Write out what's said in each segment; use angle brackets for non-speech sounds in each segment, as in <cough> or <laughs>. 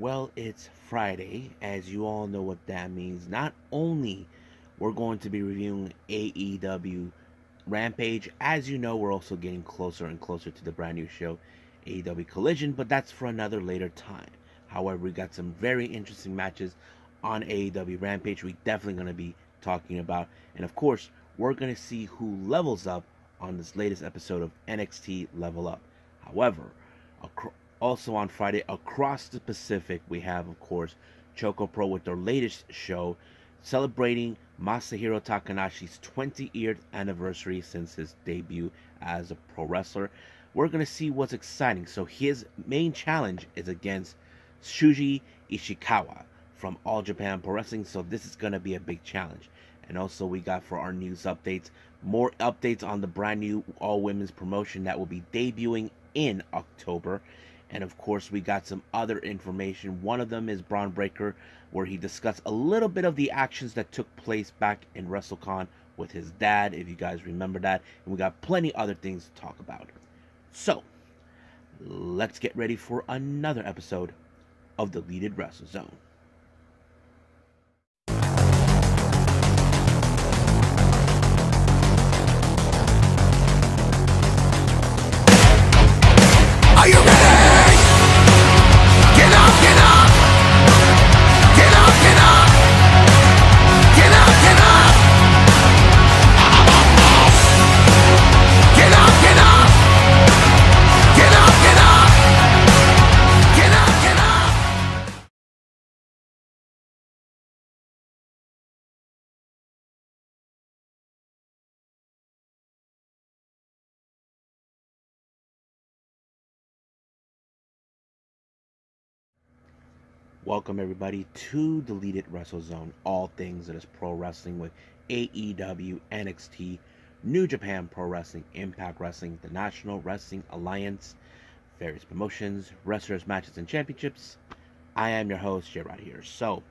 Well, it's Friday, as you all know what that means. Not only we're going to be reviewing AEW Rampage, as you know, we're also getting closer and closer to the brand new show, AEW Collision, but that's for another later time. However, we got some very interesting matches on AEW Rampage. We're definitely going to be talking about, and of course, we're going to see who levels up on this latest episode of NXT Level Up. However, also on Friday, across the Pacific, we have, of course, Choco Pro with their latest show celebrating Masahiro Takanashi's 20 year anniversary since his debut as a pro wrestler. We're going to see what's exciting. So, his main challenge is against Shuji Ishikawa from All Japan Pro Wrestling. So, this is going to be a big challenge. And also, we got for our news updates more updates on the brand new all women's promotion that will be debuting in October. And of course, we got some other information. One of them is Bron Breakker, where he discussed a little bit of the actions that took place back in WrestleCon with his dad, if you guys remember that. And we got plenty other things to talk about. So, let's get ready for another episode of Deleted Wrestle Zone. Welcome everybody to Deleted Wrestle Zone, all things that is pro wrestling with AEW, NXT, New Japan Pro Wrestling, Impact Wrestling, the National Wrestling Alliance, various promotions, wrestlers, matches, and championships. I am your host, Gerard here. So,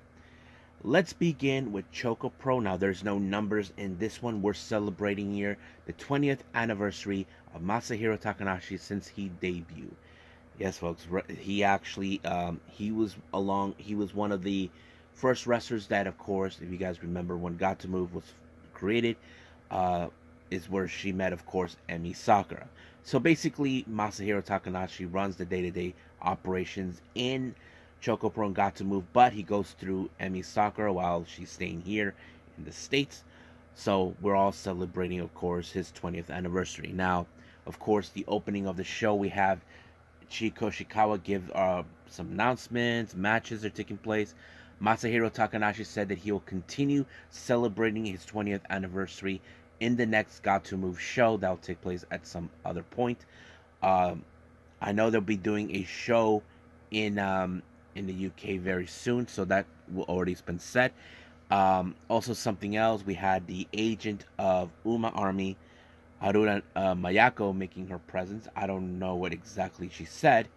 let's begin with Choco Pro. Now, there's no numbers in this one. We're celebrating here the 20th anniversary of Masahiro Takanashi since he debuted. Yes, folks. He actually um, he was along. He was one of the first wrestlers that, of course, if you guys remember when Gatoh Move was created, uh, is where she met, of course, Emi Sakura. So basically, Masahiro Takanashi runs the day-to-day operations in Choco Pro and Gatoh Move, but he goes through Emi Sakura while she's staying here in the states. So we're all celebrating, of course, his 20th anniversary. Now, of course, the opening of the show we have Chie Koishikawa give uh, some announcements, matches are taking place. Masahiro Takanashi said that he will continue celebrating his 20th anniversary in the next Gatoh Move show that will take place at some other point. Um, I know they'll be doing a show in um, in the UK very soon, so that will already has been set. Um, also, something else we had the agent of Uma Army Haruna uh, Mayako making her presence. I don't know what exactly she said.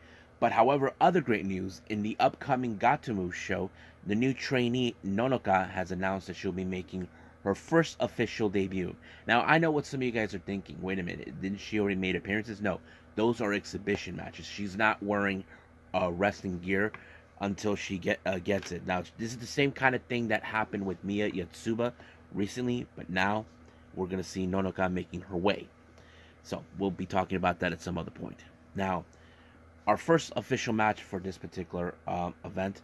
But however, other great news in the upcoming Move show, the new trainee Nonoka has announced that she'll be making her first official debut. Now, I know what some of you guys are thinking. Wait a minute, didn't she already made appearances? No, those are exhibition matches. She's not wearing uh, wrestling gear until she get uh, gets it. Now, this is the same kind of thing that happened with Mia Yatsuba recently, but now we're going to see Nonoka making her way. So we'll be talking about that at some other point. Now, our first official match for this particular uh, event,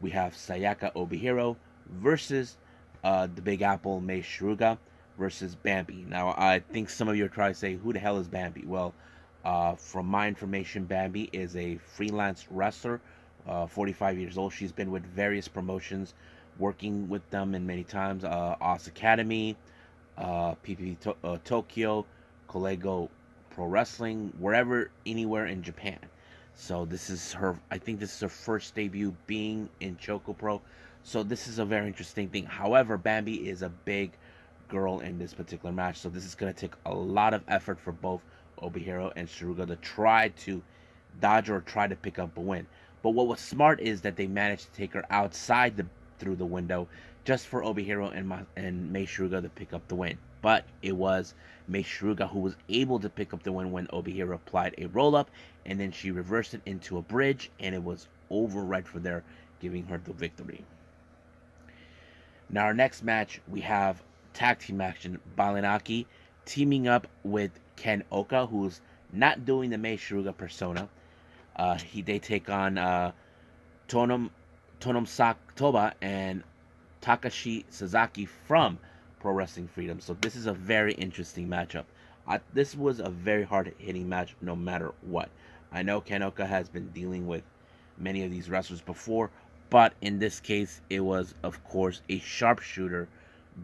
we have Sayaka Obihiro versus uh, the Big Apple Mei Suruga versus Bambi. Now, I think some of you are trying to say, who the hell is Bambi? Well, uh, from my information, Bambi is a freelance wrestler, uh, 45 years old. She's been with various promotions, working with them in many times. Uh, Oz Academy, uh, PPV to- uh, Tokyo, Collego Pro Wrestling, wherever, anywhere in Japan. So this is her. I think this is her first debut being in Choco Pro. So this is a very interesting thing. However, Bambi is a big girl in this particular match, so this is going to take a lot of effort for both Obihiro and Suruga to try to dodge or try to pick up a win. But what was smart is that they managed to take her outside the through the window just for Obihiro and Ma- and Mei to pick up the win. but it was Mei Suruga who was able to pick up the win when Obihiro applied a roll up and then she reversed it into a bridge and it was over right from there, giving her the victory. Now, our next match, we have tag team action Baliyan Akki teaming up with Ken Ohka, who's not doing the Mei Suruga persona. Uh, he they take on uh, Tonom Tonom Saktoba and Takashi Sasaki from Pro Wrestling Freedom. So this is a very interesting matchup. Uh, this was a very hard hitting match, no matter what. I know Ken Ohka has been dealing with many of these wrestlers before, but in this case, it was, of course, a sharpshooter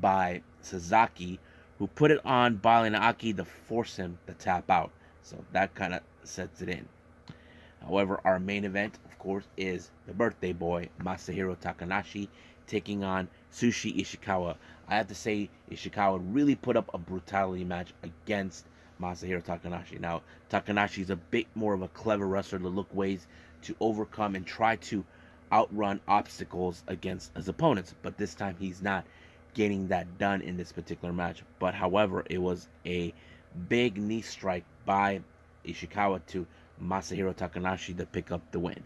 by Sasaki who put it on Baliyan Akki to force him to tap out. So that kind of sets it in. However, our main event, of course, is the birthday boy, Masahiro Takanashi, taking on Shuji Ishikawa. I have to say, Ishikawa really put up a brutality match against Masahiro Takanashi. Now, Takanashi is a bit more of a clever wrestler to look ways to overcome and try to outrun obstacles against his opponents, but this time he's not getting that done in this particular match. But however, it was a big knee strike by Ishikawa to Masahiro Takanashi to pick up the win.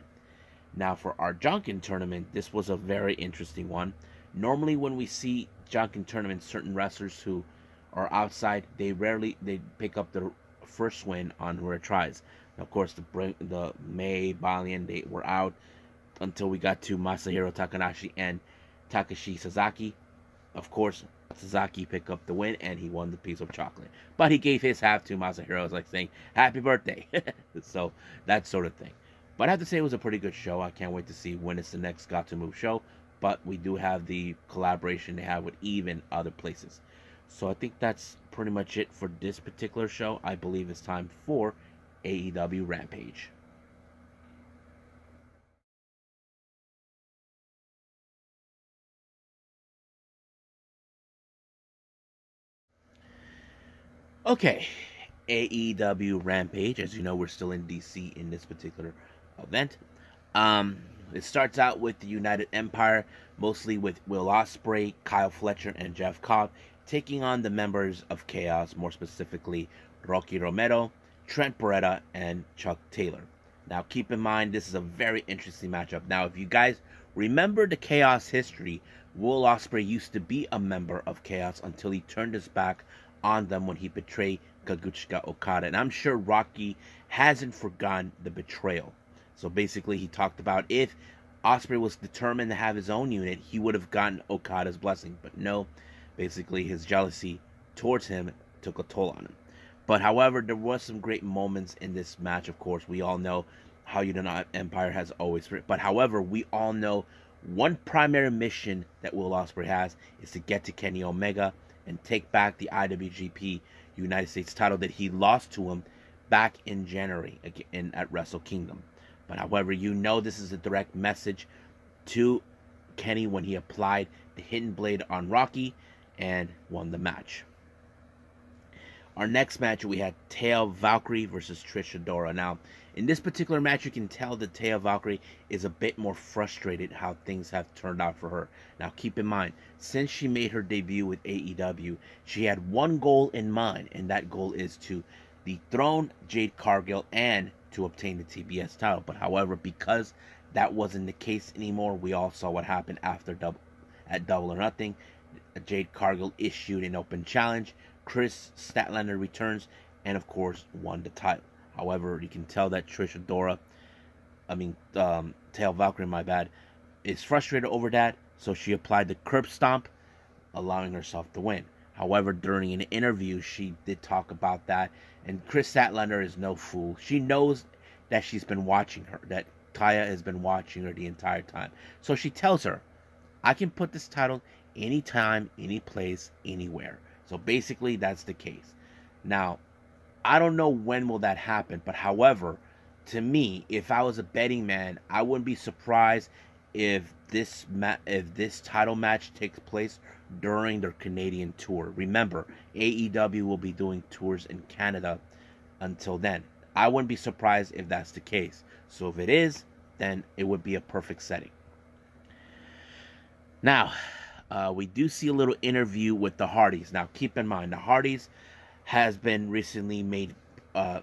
Now for our Janken tournament, this was a very interesting one. Normally when we see Janken tournaments, certain wrestlers who are outside, they rarely they pick up their first win on who tries. Now, of course, the the May Balian they were out until we got to Masahiro Takanashi and Takashi Sasaki. Of course, Sasaki picked up the win and he won the piece of chocolate. But he gave his half to Masahiro, as like saying, Happy birthday. <laughs> so that sort of thing. But I have to say it was a pretty good show. I can't wait to see when it's the next Gatoh Move show. But we do have the collaboration they have with Eve and other places. So I think that's pretty much it for this particular show. I believe it's time for AEW Rampage. Okay, AEW Rampage. As you know, we're still in DC in this particular event. Um, it starts out with the United Empire, mostly with Will Ospreay, Kyle Fletcher, and Jeff Cobb, taking on the members of Chaos, more specifically Rocky Romero, Trent Beretta, and Chuck Taylor. Now, keep in mind, this is a very interesting matchup. Now, if you guys remember the Chaos history, Will Ospreay used to be a member of Chaos until he turned his back on them when he betrayed Kazuchika Okada. And I'm sure Rocky hasn't forgotten the betrayal. So basically, he talked about if Ospreay was determined to have his own unit, he would have gotten Okada's blessing. But no, basically, his jealousy towards him took a toll on him. But however, there was some great moments in this match. Of course, we all know how United Empire has always. But however, we all know one primary mission that Will Ospreay has is to get to Kenny Omega and take back the IWGP United States title that he lost to him back in January in, at Wrestle Kingdom. But however, you know this is a direct message to Kenny when he applied the hidden blade on Rocky and won the match. Our next match, we had Taya Valkyrie versus Trish Adora. Now, in this particular match, you can tell that Taya Valkyrie is a bit more frustrated how things have turned out for her. Now, keep in mind, since she made her debut with AEW, she had one goal in mind, and that goal is to dethrone Jade Cargill and to obtain the TBS title. But however, because that wasn't the case anymore, we all saw what happened after double at Double or Nothing. Jade Cargill issued an open challenge. Kris Statlander returns and, of course, won the title. However, you can tell that Trish Adora, I mean, um, Taya Valkyrie, my bad, is frustrated over that, so she applied the curb stomp, allowing herself to win. However, during an interview, she did talk about that, and Kris Statlander is no fool. She knows that she's been watching her, that Taya has been watching her the entire time. So she tells her, I can put this title anytime, any place, anywhere. So basically, that's the case. Now, I don't know when will that happen, but however, to me, if I was a betting man, I wouldn't be surprised if this ma- if this title match takes place during their Canadian tour. Remember, AEW will be doing tours in Canada until then. I wouldn't be surprised if that's the case. So if it is, then it would be a perfect setting. Now, uh, we do see a little interview with the Hardys. Now, keep in mind, the Hardys has been recently made uh,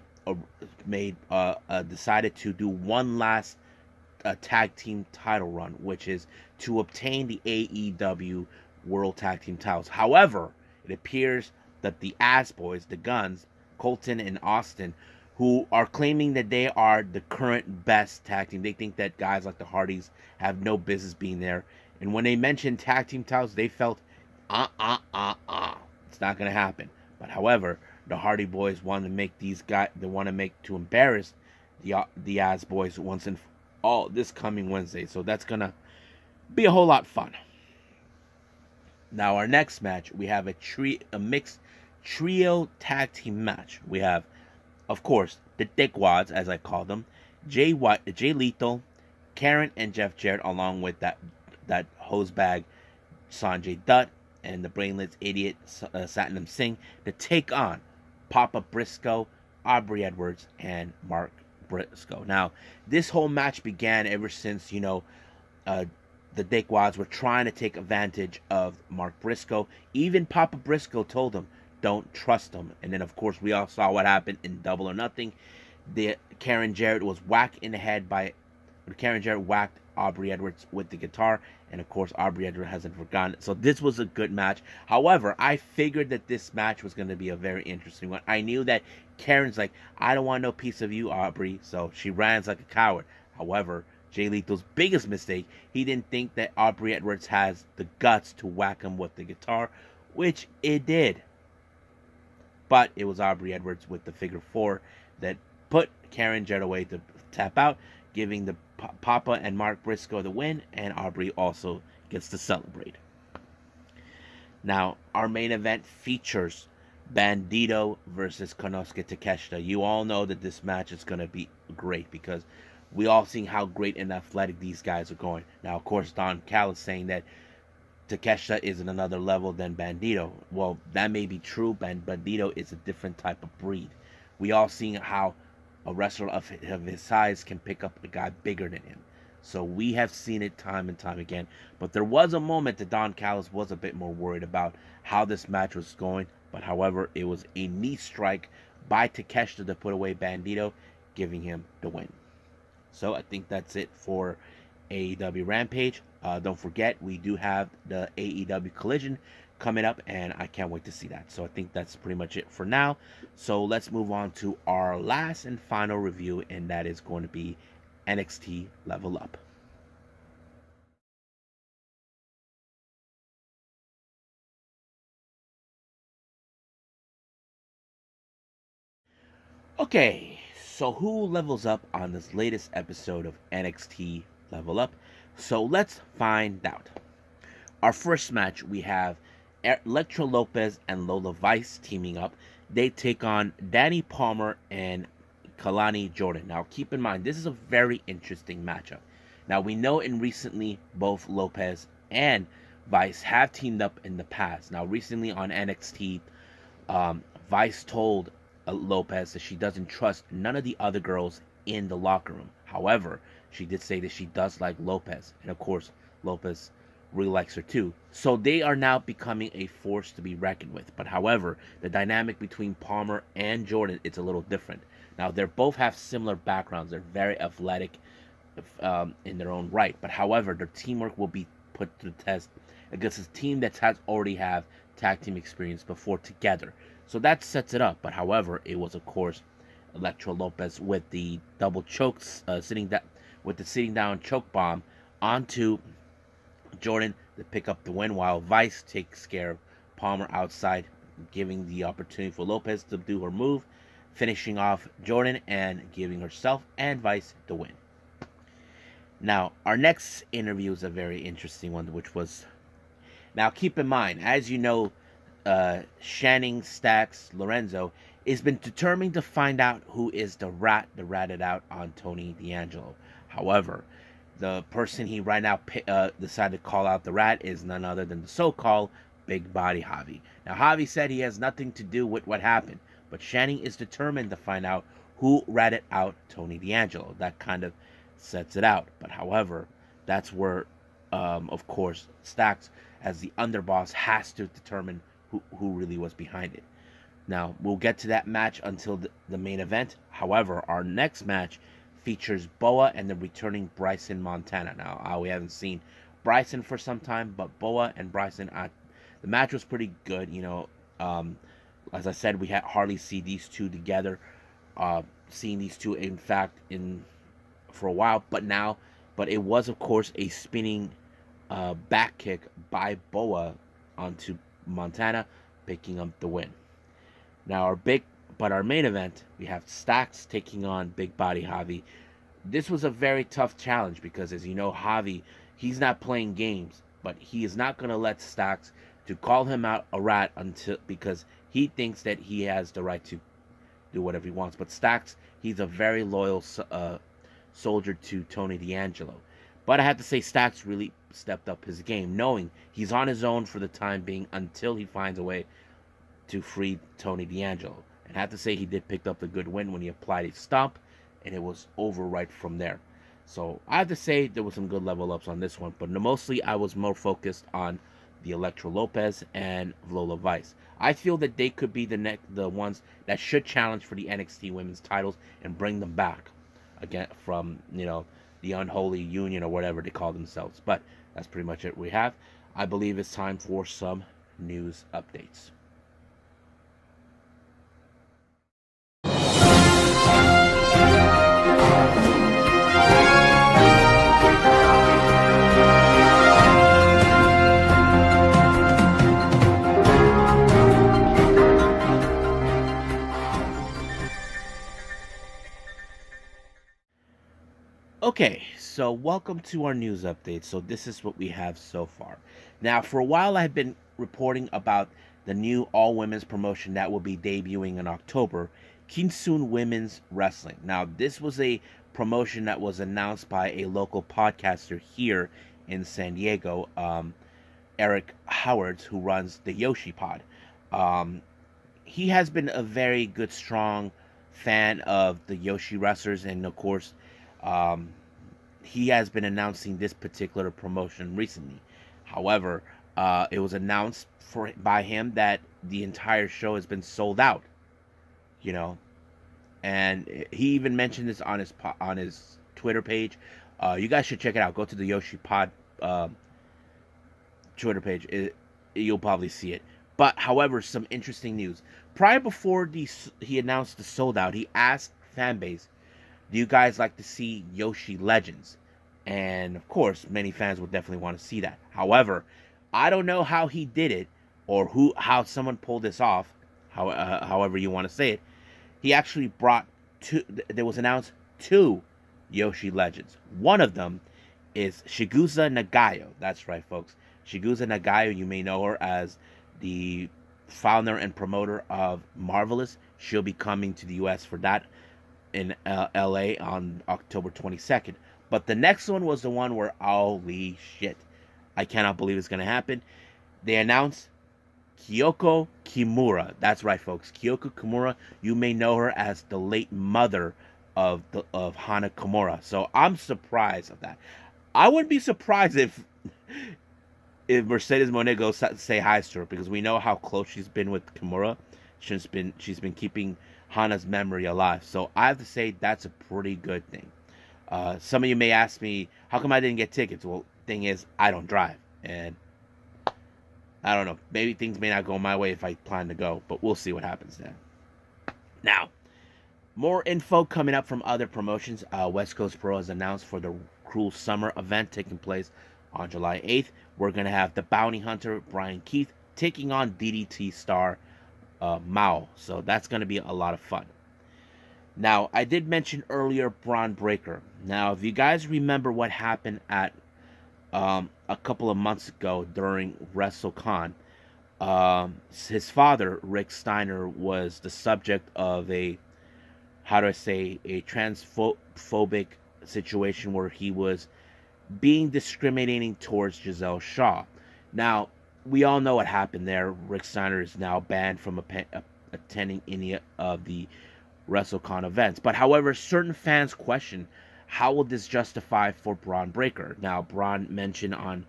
made uh, uh, decided to do one last uh, tag team title run, which is to obtain the AEW World Tag Team titles. However, it appears that the Ass Boys, the Guns, Colten and Austin, who are claiming that they are the current best tag team. They think that guys like the Hardys have no business being there. And when they mentioned tag team titles, they felt, uh, uh, uh, uh, it's not going to happen. But however, the Hardy Boys want to make these guys, they want to make to embarrass the uh, the Ass Boys once and all this coming Wednesday. So that's going to be a whole lot fun. Now our next match, we have a tree a mixed trio tag team match. We have, of course, the Dickwads, as I call them, Jay White, Jay Lethal, Karen, and Jeff Jarrett, along with that that hosebag Sanjay Dutt and the brainless idiot uh, Satnam Singh to take on Papa Briscoe, Aubrey Edwards, and Mark Briscoe. Now, this whole match began ever since you know uh, the Dickwads were trying to take advantage of Mark Briscoe. Even Papa Briscoe told them, don't trust him. And then, of course, we all saw what happened in Double or Nothing. The Karen Jarrett was whacked in the head by Karen Jarrett whacked Aubrey Edwards with the guitar, and of course Aubrey Edwards hasn't forgotten. It. So this was a good match. However, I figured that this match was going to be a very interesting one. I knew that Karen's like, I don't want no piece of you, Aubrey. So she ran like a coward. However, Jay Lethal's biggest mistake, he didn't think that Aubrey Edwards has the guts to whack him with the guitar, which it did. But it was Aubrey Edwards with the figure four that put Karen Jarrett away to tap out, giving the Papa and Mark Briscoe the win, and Aubrey also gets to celebrate. Now, our main event features Bandido versus Konosuke Takeshita. You all know that this match is going to be great because we all seen how great and athletic these guys are going. Now, of course, Don Callis saying that Takeshita is in another level than Bandido. Well, that may be true, but Bandido is a different type of breed. We all seen how a wrestler of his size can pick up a guy bigger than him. So we have seen it time and time again. But there was a moment that Don Callis was a bit more worried about how this match was going. But however, it was a knee strike by Takeshita to put away Bandido, giving him the win. So I think that's it for AEW Rampage. Uh, don't forget, we do have the AEW Collision coming up, and I can't wait to see that. So I think that's pretty much it for now. So let's move on to our last and final review, and that is going to be NXT Level Up. Okay, so who levels up on this latest episode of NXT Level Up? So let's find out. Our first match, we have Elektra Lopez and Lola Vice teaming up. They take on Danny Palmer and Kalani Jordan. Now, keep in mind, this is a very interesting matchup. Now, we know in recently both Lopez and Vice have teamed up in the past. Now, recently on NXT, um, Vice told Lopez that she doesn't trust none of the other girls in the locker room. However, she did say that she does like Lopez. And of course, Lopez really likes her too. So they are now becoming a force to be reckoned with. But however, the dynamic between Palmer and Jordan is a little different. Now they both have similar backgrounds. They're very athletic um, in their own right. But however, their teamwork will be put to the test against a team that has already have tag team experience before together. So that sets it up. But however, it was of course Elektra Lopez with the double chokes, uh, sitting that with the sitting down choke bomb onto Jordan to pick up the win, while Vice takes care of Palmer outside, giving the opportunity for Lopez to do her move, finishing off Jordan and giving herself and Vice the win. Now, our next interview is a very interesting one, which was. Now, keep in mind, as you know, uh, Channing Stacks Lorenzo has been determined to find out who is the rat that ratted out on Tony D'Angelo. However, the person he right now uh, decided to call out the rat is none other than the so-called Big Body Javi. Now, Javi said he has nothing to do with what happened, but Channing is determined to find out who ratted out Tony D'Angelo. That kind of sets it out. But however, that's where um, of course, Stacks as the underboss has to determine who, really was behind it. Now, we'll get to that match until the, the main event. However, our next match features Boa and the returning Bryson Montana. Now, uh, we haven't seen Bryson for some time, but Boa and Bryson, uh, the match was pretty good. You know, um, as I said, we had hardly see these two together. Uh, seeing these two, in fact, in for a while, but now, but it was of course a spinning uh, back kick by Boa onto Montana, picking up the win. Now our big, but our main event, we have Stacks taking on Big Body Javi. This was a very tough challenge because, as you know, Javi, he's not playing games, but he is not going to let Stacks to call him out a rat until because he thinks that he has the right to do whatever he wants. But Stacks, he's a very loyal uh, soldier to Tony D'Angelo. But I have to say, Stacks really stepped up his game, knowing he's on his own for the time being until he finds a way to free Tony D'Angelo. And I have to say, he did pick up the good win when he applied his stomp, and it was over right from there. So I have to say, there was some good level ups on this one, but mostly I was more focused on the Elektra Lopez and Lola Vice. I feel that they could be the next, the ones that should challenge for the NXT Women's titles and bring them back again from you know the unholy union or whatever they call themselves. But that's pretty much it we have. I believe it's time for some news updates. Okay, so welcome to our news update. So this is what we have so far. Now, for a while, I've been reporting about the new all women's promotion that will be debuting in October, Kitsune Women's Wrestling. Now, this was a promotion that was announced by a local podcaster here in San Diego, um, Eric Howards, who runs the Joshi Pod. Um, he has been a very good, strong fan of the Joshi wrestlers, and of course um, he has been announcing this particular promotion recently. However, uh, it was announced for by him that the entire show has been sold out. You know, and he even mentioned this on his on his Twitter page. Uh, you guys should check it out. Go to the Joshi Pod uh, Twitter page. It, you'll probably see it. But however, some interesting news. Prior before the, he announced the sold out, he asked fan base do you guys like to see Joshi Legends? And of course, many fans would definitely want to see that. However, I don't know how he did it or who how someone pulled this off. How, uh, however you want to say it, he actually brought two. There was announced two Joshi Legends. One of them is Chigusa Nagayo. That's right, folks. Chigusa Nagayo, you may know her as the founder and promoter of Marvelous. She'll be coming to the U.S. for that in uh, LA on October 22nd. But the next one was the one where, holy shit, I cannot believe it's going to happen. They announced Kyoko Kimura. That's right, folks. Kyoko Kimura. You may know her as the late mother of the of Hana Kimura. So I'm surprised of that. I wouldn't be surprised if if Mercedes Moné goes say hi to her because we know how close she's been with Kimura. She's been she's been keeping Hana's memory alive. So I have to say that's a pretty good thing. Uh, some of you may ask me, how come I didn't get tickets? Well, thing is, I don't drive, and I don't know. Maybe things may not go my way if I plan to go, but we'll see what happens then. Now, more info coming up from other promotions. Uh, West Coast Pro has announced for the Cruel Summer event taking place on July 8th. We're going to have the bounty hunter Brian Keith taking on DDT star uh, Mao. So that's going to be a lot of fun. Now, I did mention earlier Bron Breakker. Now, if you guys remember what happened at um, a couple of months ago during WrestleCon, um, his father, Rick Steiner, was the subject of a, how do I say, a transphobic situation where he was being discriminating towards Giselle Shaw. Now, we all know what happened there. Rick Steiner is now banned from a, attending any of the WrestleCon events. But however, certain fans question how will this justify for Bron Breakker? Now, Bron mentioned on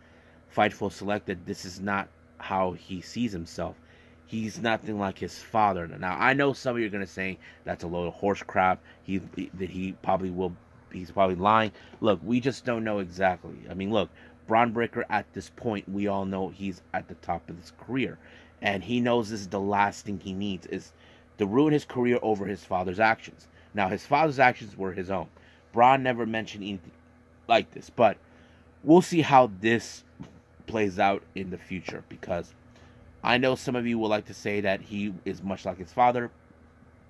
Fightful Select that this is not how he sees himself. He's nothing like his father. Now, I know some of you are going to say that's a load of horse crap. He that he probably will. He's probably lying. Look, we just don't know exactly. I mean, look, Bron Breakker at this point, we all know he's at the top of his career, and he knows this is the last thing he needs is to ruin his career over his father's actions. Now, his father's actions were his own. Bron never mentioned anything like this, but we'll see how this plays out in the future because I know some of you will like to say that he is much like his father,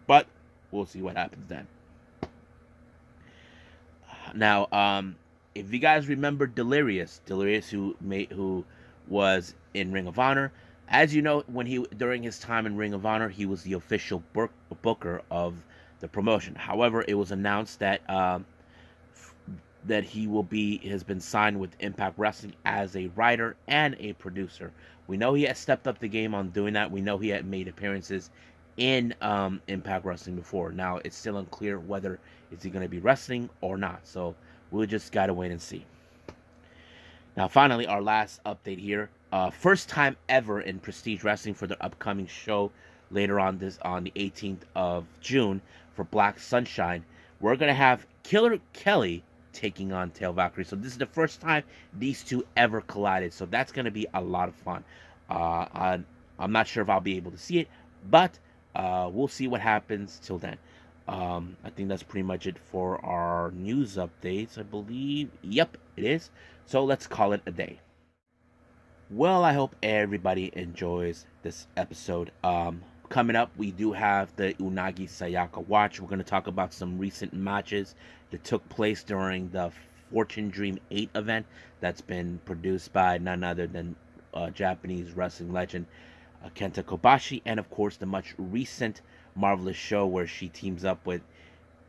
but we'll see what happens then. Now, um, if you guys remember Delirious, Delirious who made who was in Ring of Honor, as you know, when he during his time in Ring of Honor, he was the official booker of the promotion. However, it was announced that um, that he will be has been signed with Impact Wrestling as a writer and a producer. We know he has stepped up the game on doing that. We know he had made appearances in um, Impact Wrestling before. Now it's still unclear whether is he going to be wrestling or not. So we'll just gotta wait and see. Now, finally, our last update here. Uh, first time ever in Prestige Wrestling for the upcoming show later on this on the 18th of June for Black Sunshine. We're gonna have Killer Kelly taking on Taya Valkyrie. So this is the first time these two ever collided. So that's to be a lot of fun. Uh, I'm not sure if I'll be able to see it, but uh, we'll see what happens till then. Um, I think that's pretty much it for our news updates. I believe. Yep, it is. So let's call it a day. Well, I hope everybody enjoys this episode. Um, coming up, we do have the Unagi Sayaka Watch. We're going to talk about some recent matches that took place during the Fortune Dream 8 event that's been produced by none other than uh, Japanese wrestling legend uh, Kenta Kobashi, and of course, the much recent Marvelous show where she teams up with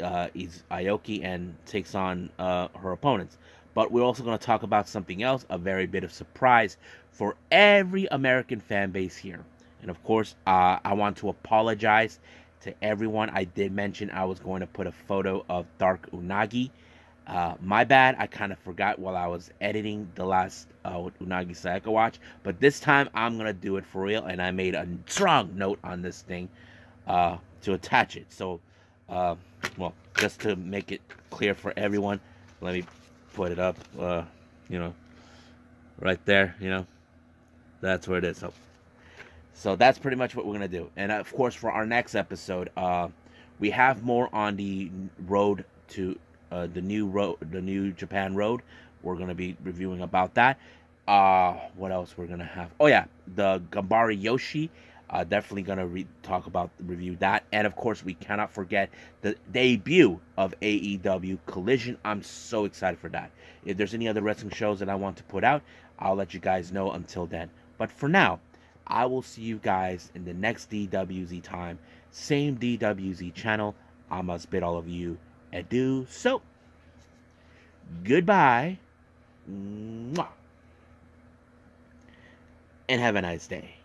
uh, Aoki and takes on uh, her opponents. But we're also going to talk about something else, a very bit of surprise for every American fan base here. And of course, uh, I want to apologize to everyone. I did mention I was going to put a photo of Dark Unagi. Uh, my bad. I kind of forgot while I was editing the last uh, Unagi Sayaka watch. But this time I'm going to do it for real. And I made a strong note on this thing uh, to attach it. So, uh, well, just to make it clear for everyone, let me put it up, uh, you know, right there, you know. That's where it is. So so that's pretty much what we're gonna do. And of course, for our next episode, uh, we have more on the road to uh, the new road, the new Japan road. We're gonna be reviewing about that. Uh, what else we're gonna have? Oh yeah, the Gambari Yoshi. Uh, definitely gonna re- talk about review that, and of course we cannot forget the debut of AEW Collision. I'm so excited for that. If there's any other wrestling shows that I want to put out, I'll let you guys know. Until then, but for now, I will see you guys in the next DWZ time. Same DWZ channel. I must bid all of you adieu. So, goodbye. Mwah. And have a nice day.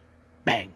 Bang.